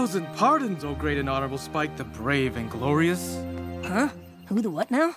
thousand pardons, O great and honorable Spike, the brave and glorious. Huh? Who the what now?